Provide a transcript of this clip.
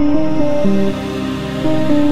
Música